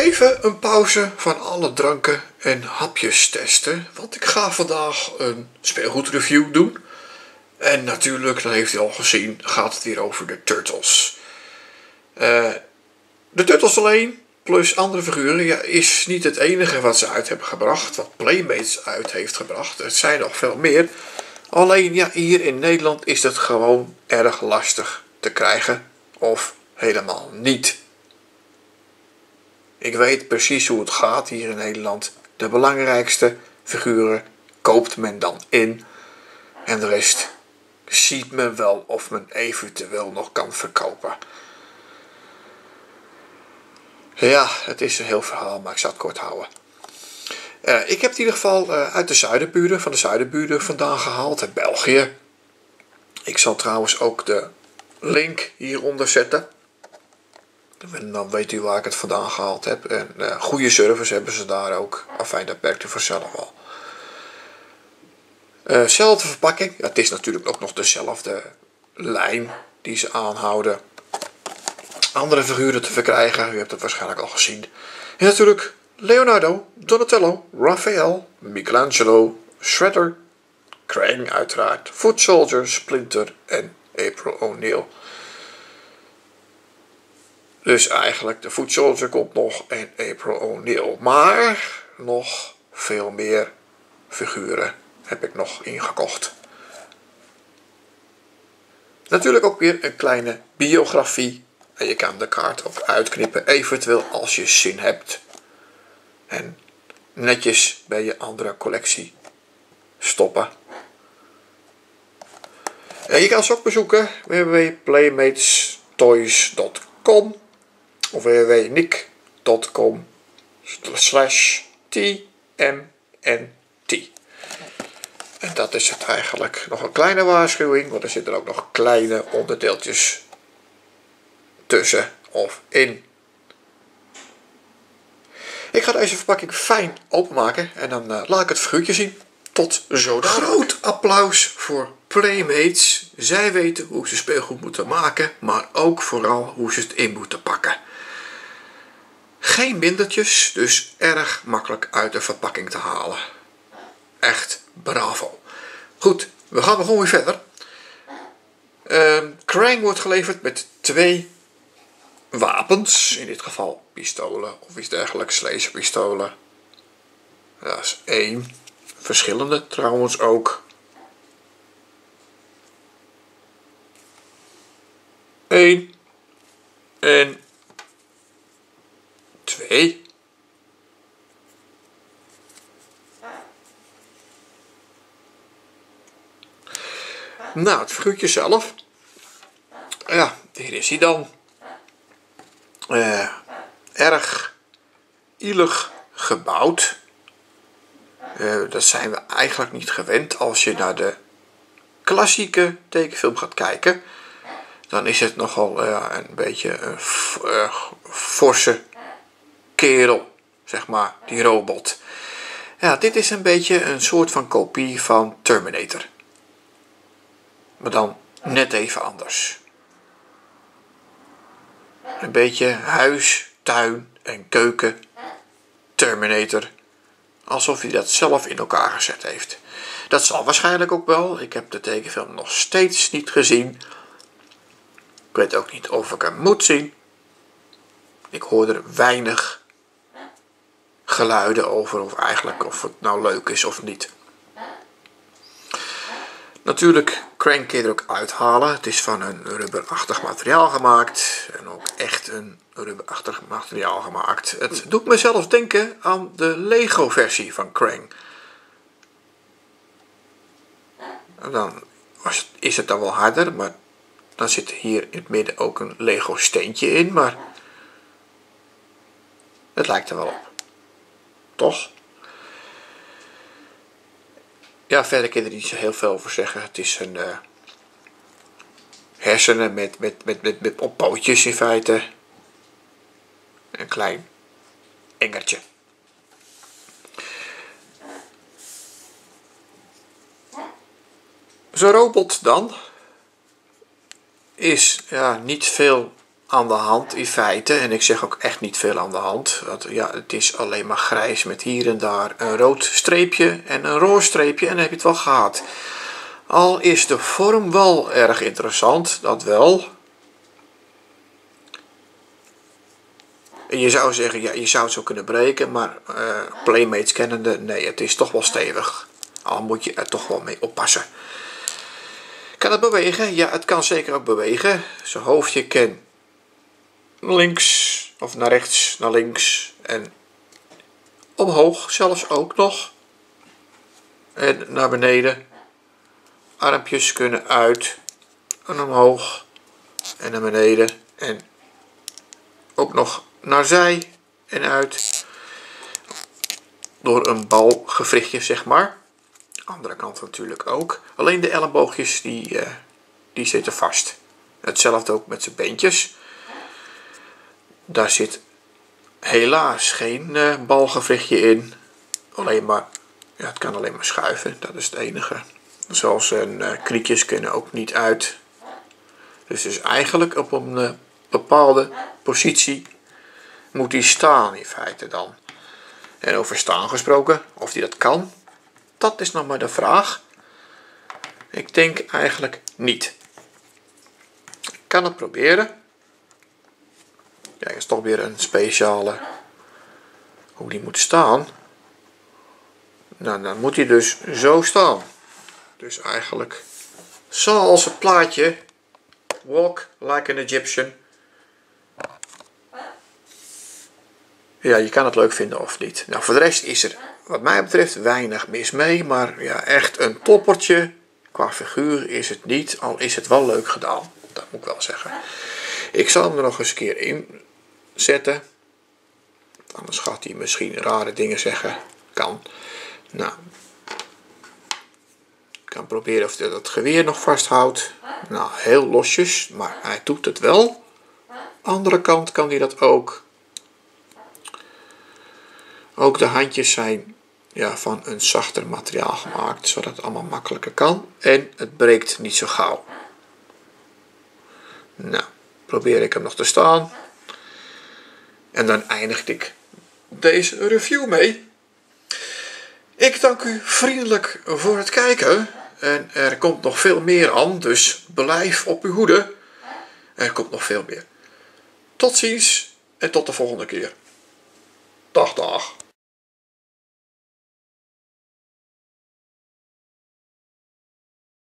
Even een pauze van alle dranken en hapjes testen, want ik ga vandaag een speelgoedreview doen. En natuurlijk, dat heeft u al gezien, gaat het weer over de Turtles. Eh, de Turtles alleen, plus andere figuren, ja, is niet het enige wat ze uit hebben gebracht, wat Playmates uit heeft gebracht. Het zijn nog veel meer. Alleen ja, hier in Nederland is het gewoon erg lastig te krijgen, of helemaal niet. Ik weet precies hoe het gaat hier in Nederland. De belangrijkste figuren koopt men dan in. En de rest ziet men wel of men eventueel nog kan verkopen. Ja, het is een heel verhaal, maar ik zal het kort houden. Uh, ik heb in ieder geval uh, uit de zuidenburen, van de zuidenburen vandaan gehaald, uit België. Ik zal trouwens ook de link hieronder zetten. Dan weet u waar ik het vandaan gehaald heb. En uh, goede service hebben ze daar ook. Afijn, dat merkt u vanzelf al. Uh, zelfde verpakking. Ja, het is natuurlijk ook nog dezelfde lijn die ze aanhouden. Andere figuren te verkrijgen. U hebt het waarschijnlijk al gezien. En natuurlijk Leonardo, Donatello, Raphael, Michelangelo, Shredder, Krang uiteraard, Foot Soldier, Splinter en April O'Neil. Dus eigenlijk de Foot Soldier komt nog en April O'Neil. Maar nog veel meer figuren heb ik nog ingekocht. Natuurlijk ook weer een kleine biografie. En je kan de kaart ook uitknippen, eventueel als je zin hebt. En netjes bij je andere collectie stoppen. En je kan ze ook bezoeken www.playmatestoys.com of www.nick.com slash tmnt. En dat is het eigenlijk. Nog een kleine waarschuwing, want er zitten ook nog kleine onderdeeltjes tussen of in. Ik ga deze verpakking fijn openmaken en dan uh, laat ik het figuurtje zien. Tot zo. Groot applaus voor Playmates. Zij weten hoe ze speelgoed moeten maken, maar ook vooral hoe ze het in moeten pakken. Geen bindertjes, dus erg makkelijk uit de verpakking te halen. Echt bravo. Goed, we gaan gewoon weer verder. Uh, Krang wordt geleverd met twee wapens. In dit geval pistolen of iets dergelijks, laserpistolen. Dat is één. Verschillende trouwens ook. Eén. En Nou, het figuurtje zelf. Ja, hier is hij dan. Uh, erg ielig gebouwd. Uh, dat zijn we eigenlijk niet gewend als je naar de klassieke tekenfilm gaat kijken. Dan is het nogal uh, een beetje een forse kerel, zeg maar, die robot. Ja, dit is een beetje een soort van kopie van Terminator. Maar dan net even anders. Een beetje huis, tuin en keuken. Terminator. Alsof hij dat zelf in elkaar gezet heeft. Dat zal waarschijnlijk ook wel. Ik heb de tekenfilm nog steeds niet gezien. Ik weet ook niet of ik hem moet zien. Ik hoor er weinig geluiden over of eigenlijk of het nou leuk is of niet. Natuurlijk, crank kun je er ook uithalen. Het is van een rubberachtig materiaal gemaakt. En ook echt een rubberachtig materiaal gemaakt. Het doet me zelfs denken aan de Lego versie van Crank. Dan is het dan wel harder, maar dan zit hier in het midden ook een Lego steentje in. Maar het lijkt er wel op. Toch? Ja, verder kan je er niet zo heel veel over zeggen. Het is een uh, hersenen met, met, met, met, met op pootjes in feite. Een klein engertje. Zo'n robot dan is ja, niet veel aan de hand in feite. En ik zeg ook echt niet veel aan de hand. Want ja, het is alleen maar grijs met hier en daar een rood streepje en een roze streepje. En dan heb je het wel gehad. Al is de vorm wel erg interessant, dat wel. Je zou zeggen, ja, je zou het zo kunnen breken, maar uh, Playmates kennende, nee, het is toch wel stevig. Al moet je er toch wel mee oppassen. Kan het bewegen? Ja, het kan zeker ook bewegen. Zijn hoofdje kan links of naar rechts, naar links en omhoog zelfs ook nog. En naar beneden. Armpjes kunnen uit en omhoog en naar beneden en ook nog naar zij en uit door een balgewrichtje zeg maar. Andere kant natuurlijk ook. Alleen de elleboogjes die, uh, die zitten vast. Hetzelfde ook met zijn beentjes. Daar zit helaas geen uh, balgewrichtje in. Alleen maar, ja, het kan alleen maar schuiven. Dat is het enige. Zoals zijn uh, kriekjes kunnen ook niet uit. Dus, dus eigenlijk op een bepaalde positie moet hij staan in feite dan. En over staan gesproken, of hij dat kan, dat is nog maar de vraag. Ik denk eigenlijk niet. Ik kan het proberen. Kijk, is toch weer een speciale hoe die moet staan. Nou, dan moet hij dus zo staan. Dus eigenlijk zoals het plaatje Walk like an Egyptian Ja, je kan het leuk vinden of niet. Nou, voor de rest is er wat mij betreft weinig mis mee. Maar ja, echt een toppertje qua figuur is het niet. Al is het wel leuk gedaan. Dat moet ik wel zeggen. Ik zal hem er nog eens een keer in zetten. Anders gaat hij misschien rare dingen zeggen. Kan. Nou. Ik kan proberen of hij dat geweer nog vasthoudt. Nou, heel losjes. Maar hij doet het wel. Andere kant kan hij dat ook. Ook de handjes zijn ja, van een zachter materiaal gemaakt, zodat het allemaal makkelijker kan. En het breekt niet zo gauw. Nou, probeer ik hem nog te staan. En dan eindig ik deze review mee. Ik dank u vriendelijk voor het kijken. En er komt nog veel meer aan, dus blijf op uw hoede. Er komt nog veel meer. Tot ziens en tot de volgende keer. Dag, dag.